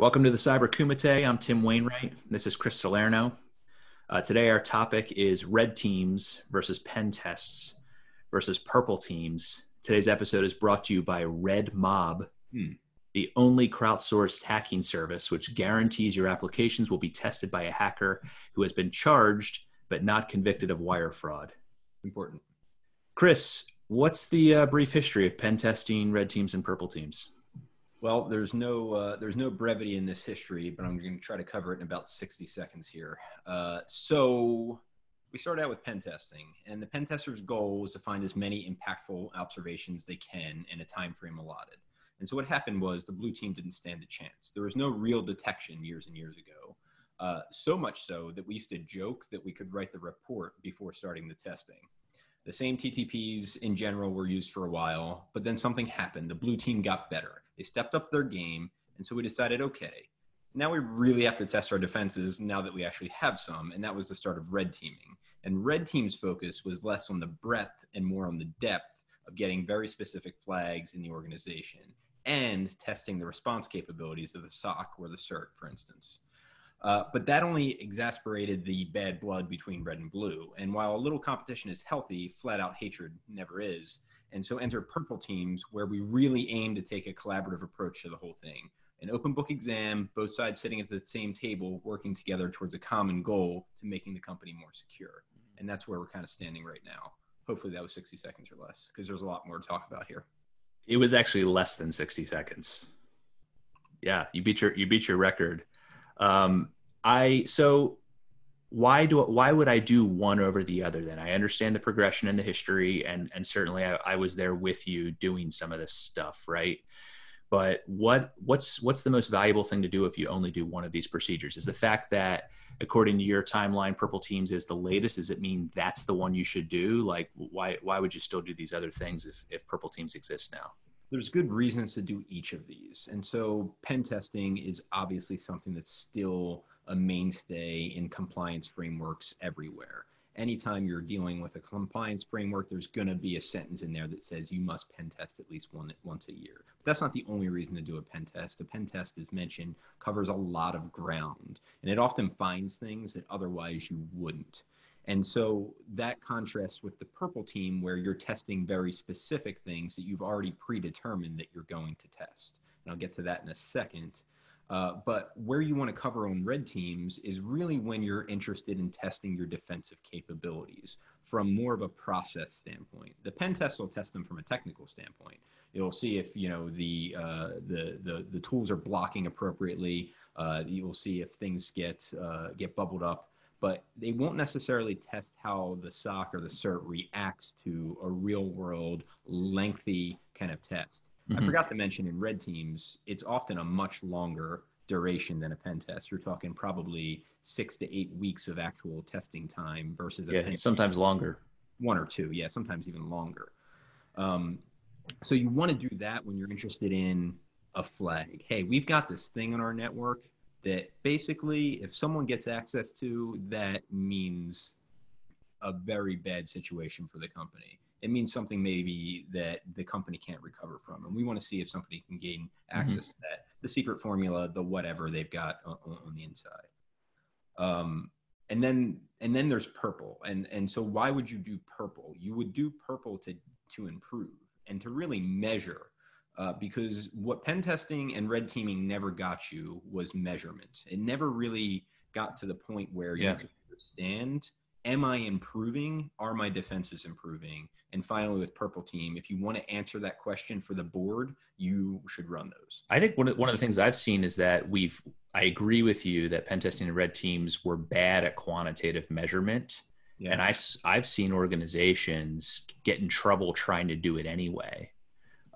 Welcome to the Cyber Kumite. I'm Tim Wainwright. This is Chris Salerno. Uh, today, our topic is red teams versus pen tests versus purple teams. Today's episode is brought to you by Red Mob, Hmm. the only crowdsourced hacking service which guarantees your applications will be tested by a hacker who has been charged but not convicted of wire fraud. Important. Chris, what's the uh, brief history of pen testing red teams and purple teams? Well, there's no uh, there's no brevity in this history, but I'm going to try to cover it in about 60 seconds here. Uh, so we started out with pen testing, and the pen tester's goal was to find as many impactful observations they can in a time frame allotted. And so what happened was the blue team didn't stand a chance. There was no real detection years and years ago. Uh, so much so that we used to joke that we could write the report before starting the testing. The same TTPs in general were used for a while, but then something happened. The blue team got better. They stepped up their game, and so we decided, okay, now we really have to test our defenses now that we actually have some, and that was the start of red teaming. And red team's focus was less on the breadth and more on the depth of getting very specific flags in the organization and testing the response capabilities of the SOC or the CERT, for instance. Uh, but that only exasperated the bad blood between red and blue. And while a little competition is healthy, flat out hatred never is. And so enter purple teams where we really aim to take a collaborative approach to the whole thing. An open book exam, both sides sitting at the same table, working together towards a common goal to making the company more secure. And that's where we're kind of standing right now. Hopefully that was 60 seconds or less, because there's a lot more to talk about here. It was actually less than 60 seconds. Yeah, you beat your you beat your record. Um, I so why do why would I do one over the other? Then I understand the progression and the history, and and certainly I, I was there with you doing some of this stuff, right? But what what's what's the most valuable thing to do if you only do one of these procedures? Is the fact that according to your timeline, purple teams is the latest. Does it mean that's the one you should do? Like why why would you still do these other things if if purple teams exist now? There's good reasons to do each of these. And so pen testing is obviously something that's still a mainstay in compliance frameworks everywhere. Anytime you're dealing with a compliance framework, there's going to be a sentence in there that says you must pen test at least one once a year. But that's not the only reason to do a pen test. A pen test, as mentioned, covers a lot of ground, and it often finds things that otherwise you wouldn't. And so that contrasts with the purple team where you're testing very specific things that you've already predetermined that you're going to test. And I'll get to that in a second. Uh, but where you want to cover on red teams is really when you're interested in testing your defensive capabilities from more of a process standpoint. The pen test will test them from a technical standpoint. You'll see if you know the uh, the, the the tools are blocking appropriately. Uh, you will see if things get uh, get bubbled up but they won't necessarily test how the SOC or the CERT reacts to a real world, lengthy kind of test. Mhm. I forgot to mention in red teams, it's often a much longer duration than a pen test. You're talking probably six to eight weeks of actual testing time versus a Yeah, sometimes longer. one or two yeah sometimes even longer um, so you want to do that when you're interested in a flag hey we've got this thing on our network that basically if someone gets access to that means a very bad situation for the company. It means something maybe that the company can't recover from and we want to see if somebody can gain access to that. The secret formula the whatever they've got on, on the inside. Um, and then and then there's purple and and so why would you do purple? You would do purple to to improve and to really measure uh, because what pen testing and red teaming never got you was measurement it never really got to the point where Yeah. you could understand am i improving are my defenses improving and finally with purple team if you want to answer that question for the board you should run those I think one of, one of the things I've seen is that we've, I agree with you that pen testing and red teams were bad at quantitative measurement. yeah And I, have seen organizations get in trouble trying to do it anyway.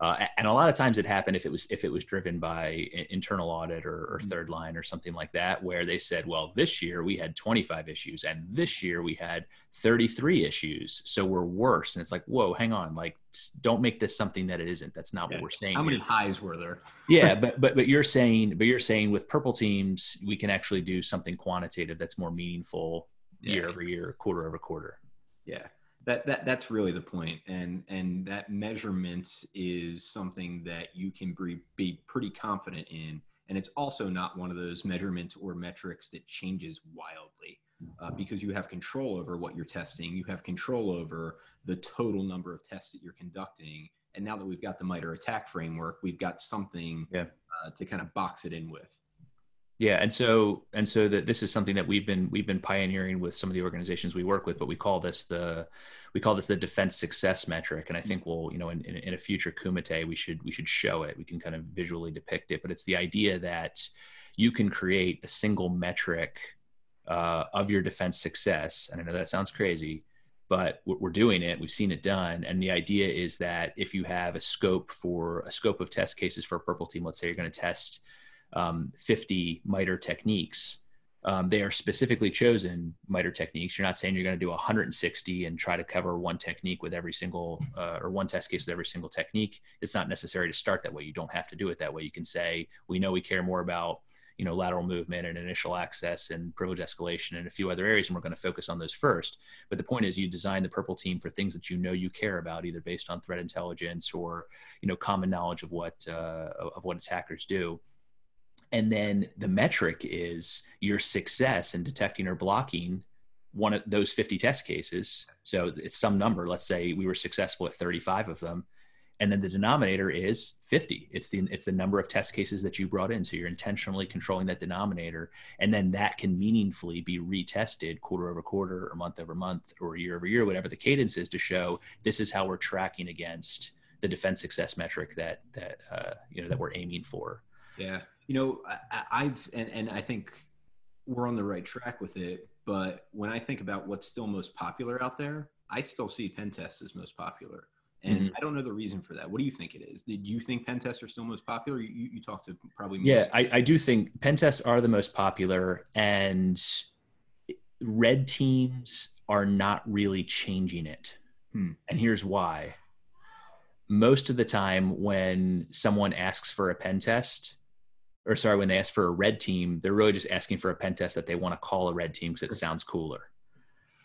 Uh, and a lot of times it happened if it was if it was driven by internal audit or, or Mhm. third line or something like that, where they said, "Well, this year we had 25 issues, and this year we had 33 issues, so we're worse." And it's like, "Whoa, hang on! Like, don't make this something that it isn't. That's not Yeah. what we're saying." how many here." highs were there yeah but but but you're saying but you're saying with purple teams we can actually do something quantitative that's more meaningful year over year quarter over quarter Yeah, that, that that's really the point, and and that measurement is something that you can be, be pretty confident in And it's also not one of those measurements or metrics that changes wildly uh, because you have control over what you're testing. You have control over the total number of tests that you're conducting. And now that we've got the MITRE ATT&CK framework, we've got something yeah. uh, to kind of box it in with. Yeah, and so and so that this is something that we've been we've been pioneering with some of the organizations we work with, but we call this the we call this the defense success metric, and I think we'll you know in, in, in a future kumite we should we should show it. We can kind of visually depict it, but it's the idea that you can create a single metric uh, of your defense success. And I know that sounds crazy, but we're doing it. We've seen it done. And the idea is that if you have a scope for a scope of test cases for a purple team, let's say you're going to test um, 50 MITRE techniques. Um, they are specifically chosen MITRE techniques. You're not saying you're going to do 160 and try to cover one technique with every single uh, or one test case with every single technique. It's not necessary to start that way. You don't have to do it that way. You can say, we know we care more about you know lateral movement and initial access and privilege escalation and a few other areas and we're going to focus on those first but the point is you design the purple team for things that you know you care about either based on threat intelligence or you know common knowledge of what uh, of what attackers do and then the metric is your success in detecting or blocking one of those 50 test cases. So it's some number. Let's say we were successful at 35 of them. And then the denominator is 50 it's the it's the number of test cases that you brought in. So you're intentionally controlling that denominator. And then that can meaningfully be retested quarter over quarter or month over month or year over year whatever the cadence is to show this is how we're tracking against the defense success metric that that uh, you know that we're aiming for. Yeah you know I, i've and, and i think we're on the right track with it but when i think about what's still most popular out there i still see pen tests as most popular and mm-hmm. I don't know the reason for that. What do you think it is? Did you think pen tests are still most popular? You, you talk to probably yeah, I, I do think pen tests are the most popular, and red teams are not really changing it. Hmm. And here's why. Most of the time, when someone asks for a pen test, or sorry, when they ask for a red team, they're really just asking for a pen test that they want to call a red team because it sounds cooler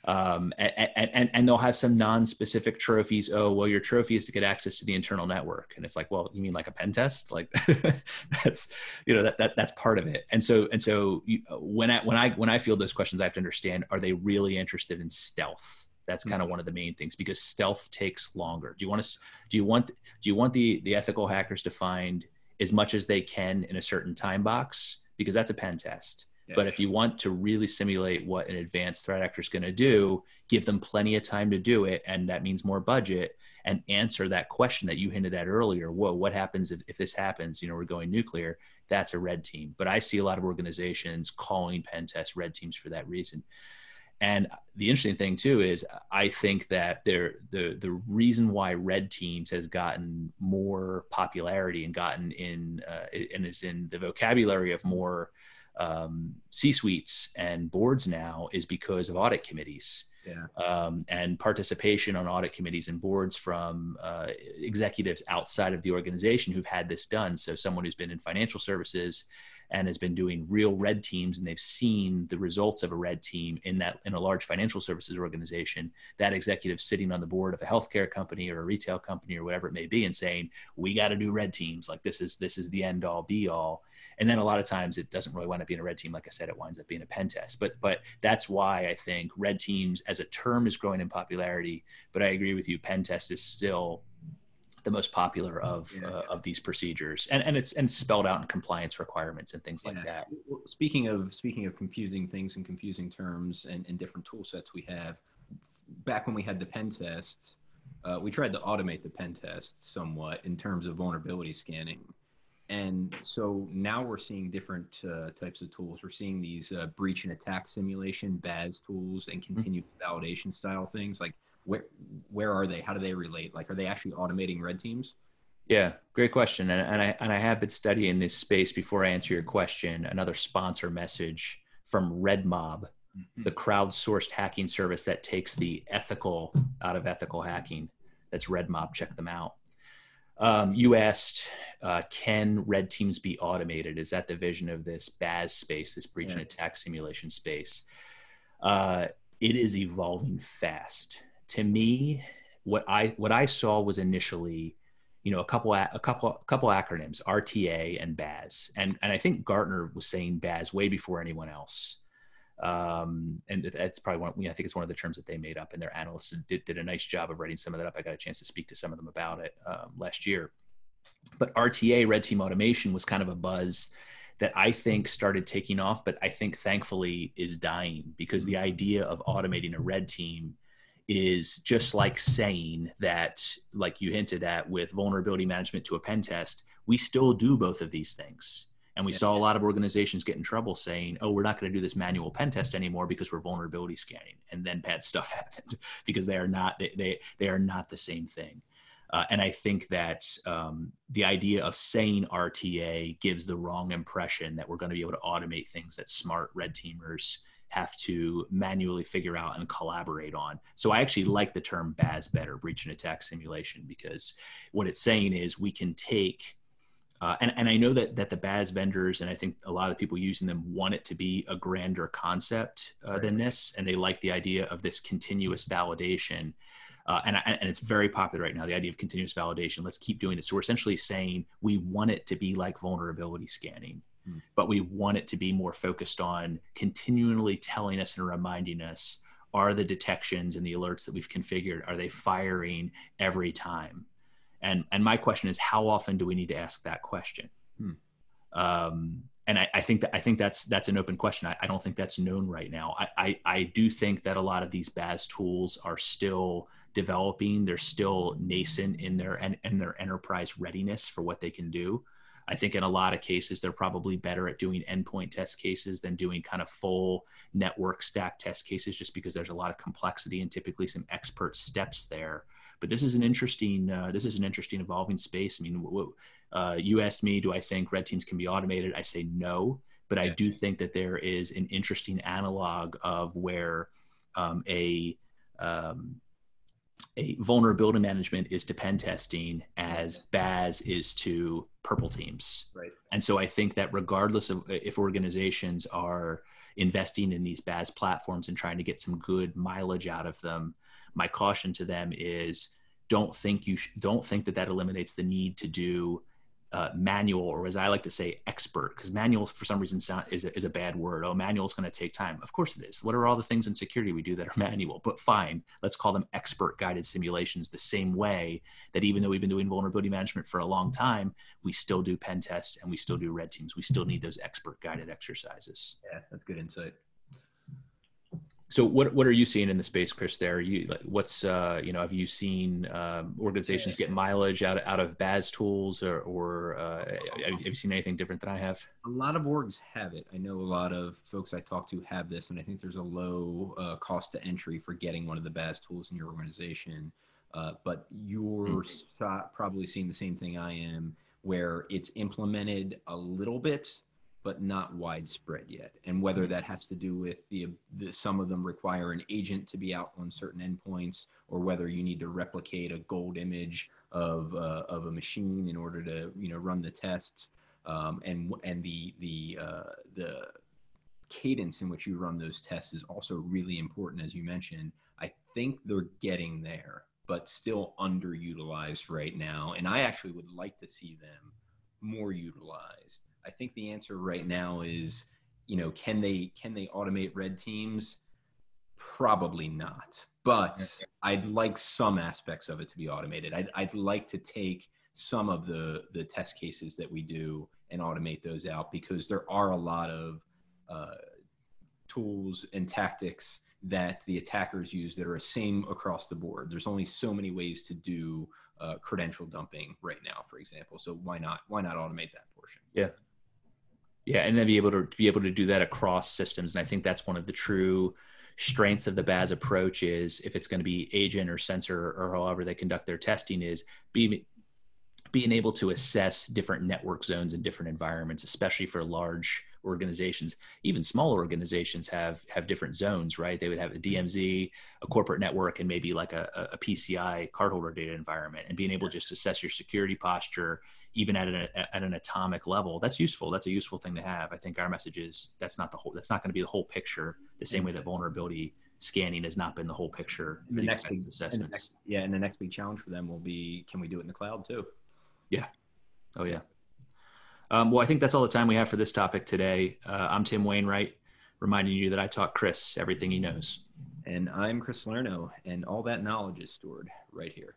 um, and, and, and they'll have some non-specific trophies. Oh, well, your trophy is to get access to the internal network, and it's like, well, you mean like a pen test? Like that's you know that, that that's part of it. And so and so you, when I when I when I field those questions, I have to understand: Are they really interested in stealth? That's kind of one of the main things because stealth takes longer. Do you want to? Do you want? Do you want the the ethical hackers to find as much as they can in a certain time box? Because that's a pen test but if you want to really simulate what an advanced threat actor is going to do, give them plenty of time to do it. And that means more budget and answer that question that you hinted at earlier. Whoa, what happens if, if this happens? You know, we're going nuclear. That's a red team. But I see a lot of organizations calling pen tests red teams for that reason. And the interesting thing too is I think that there the the reason why red teams has gotten more popularity and gotten in uh, and is in the vocabulary of more um, C suites and boards now is because of audit committees. Um, and participation on audit committees and boards from uh, executives outside of the organization who've had this done. So, someone who's been in financial services and has been doing real red teams and they've seen the results of a red team in that in a large financial services organization that executive sitting on the board of a healthcare company or a retail company or whatever it may be and saying we got to do red teams. Like this is this is the end all be all and then a lot of times it doesn't really wind up being a red team. Like I said, it winds up being a pen test. But but that's why I think red teams as a term is growing in popularity. But I agree with you, pen test is still the most popular of yeah. uh, of these procedures, and and it's and it's spelled out in compliance requirements and things yeah. like that. Well, speaking of speaking of confusing things and confusing terms and, and different tool sets we have, back when we had the pen tests, uh, we tried to automate the pen test somewhat in terms of vulnerability scanning and so now we're seeing different uh, types of tools. We're seeing these uh, breach and attack simulation BAS tools and mm-hmm. continued mm-hmm. validation style things. Like where where are they? How do they relate? Like are they actually automating red teams? Yeah, great question. And, and I and I have been studying this space before I answer your question. Another sponsor message from RedMob, mm-hmm. the crowdsourced hacking service that takes the ethical out of ethical hacking. That's Red Mob. Check them out. Um, you asked, uh, can red teams be automated? Is that the vision of this BAS space, this breach yeah. and attack simulation space? Uh, it is evolving fast. To me, what I what I saw was initially you know a couple a couple a couple acronyms RTA and BAS and and I think Gartner was saying BAS way before anyone else um, and that's probably one I think it's one of the terms that they made up and their analysts did, did a nice job of writing some of that up I got a chance to speak to some of them about it um, last year but RTA red team automation was kind of a buzz that I think started taking off but I think thankfully is dying because the idea of automating a red team is just like saying that, like you hinted at with vulnerability management to a pen test, we still do both of these things. And we yeah. saw a lot of organizations get in trouble saying, oh, we're not going to do this manual pen test anymore because we're vulnerability scanning. And then bad stuff happened because they are not, they, they, they are not the same thing. Uh, and I think that um, the idea of saying RTA gives the wrong impression that we're going to be able to automate things that smart red teamers have to manually figure out and collaborate on. So I actually like the term BAS better, breach and attack simulation, because what it's saying is we can take uh, and, and I know that that the BAS vendors and I think a lot of people using them want it to be a grander concept uh, right. than this, and they like the idea of this continuous validation. Uh, and, and it's very popular right now. The idea of continuous validation. Let's keep doing it. So we're essentially saying we want it to be like vulnerability scanning. Hmm. but we want it to be more focused on continually telling us and reminding us are the detections and the alerts that we've configured are they firing every time and and my question is how often do we need to ask that question hmm. um, and I, I, think that I think that's that's an open question. I, I, don't think that's known right now. I, I, I do think that a lot of these BAS tools are still developing. They're still nascent in their and in their enterprise readiness for what they can do. I think in a lot of cases, they're probably better at doing endpoint test cases than doing kind of full network stack test cases, just because there's a lot of complexity and typically some expert steps there. But this is an interesting, uh, this is an interesting evolving space. I mean, uh, you asked me, do I think red teams can be automated? I say no, but I do think that there is an interesting analog of where um, a um, a vulnerability management is to pen testing as BAS is to purple teams. Right. And so I think that regardless of if organizations are investing in these BAS platforms and trying to get some good mileage out of them, my caution to them is don't think you sh- don't think that that eliminates the need to do uh, manual, or as I like to say, expert, because manual for some reason sound, is, a, is a bad word. Oh, manual is going to take time. Of course it is. What are all the things in security we do that are manual? But fine, let's call them expert guided simulations the same way that even though we've been doing vulnerability management for a long time, we still do pen tests and we still do red teams. We still need those expert guided exercises. Yeah, that's good insight so what what are you seeing in the space, Chris? There, you like, what's uh, you know, have you seen um, organizations get mileage out of, out of BAS tools, or, or uh, have you seen anything different than I have? A lot of orgs have it. I know a lot of folks I talk to have this, and I think there's a low uh, cost to entry for getting one of the BAS tools in your organization. Uh, but you're mm-hmm. probably seeing the same thing I am, where it's implemented a little bit but not widespread yet. And whether that has to do with the, the, some of them require an agent to be out on certain endpoints, or whether you need to replicate a gold image of uh, of a machine in order to you know run the tests, um, and and the the uh, the cadence in which you run those tests is also really important, as you mentioned. I think they're getting there, but still underutilized right now. And I actually would like to see them more utilized I think the answer right now is, you know, can they can they automate red teams? Probably not. But I'd like some aspects of it to be automated. I'd, I'd like to take some of the the test cases that we do and automate those out because there are a lot of uh, tools and tactics that the attackers use that are the same across the board. There's only so many ways to do uh, credential dumping right now, for example. So why not why not automate that portion? Yeah, yeah, and then be able to, to be able to do that across systems, and I think that's one of the true strengths of the BAS approach is if it's going to be agent or sensor or however they conduct their testing is be, being able to assess different network zones and different environments, especially for large organizations. Even small organizations have have different zones, right? They would have a mm-hmm. DMZ, a corporate network, and maybe like a, a PCI cardholder data environment. And being able to just assess your security posture, even at an at an atomic level, that's useful. That's a useful thing to have. I think our message is that's not the whole. That's not going to be the whole picture. The same way mm-hmm. that vulnerability scanning has not been the whole picture for the these next big, assessments. The next, yeah, and the next big challenge for them will be: can we do it in the cloud too? Yeah. Oh yeah. Um, well, I think that's all the time we have for this topic today. Uh, I'm Tim Wainwright, reminding you that I taught Chris everything he knows. And I'm Chris Salerno, and all that knowledge is stored right here.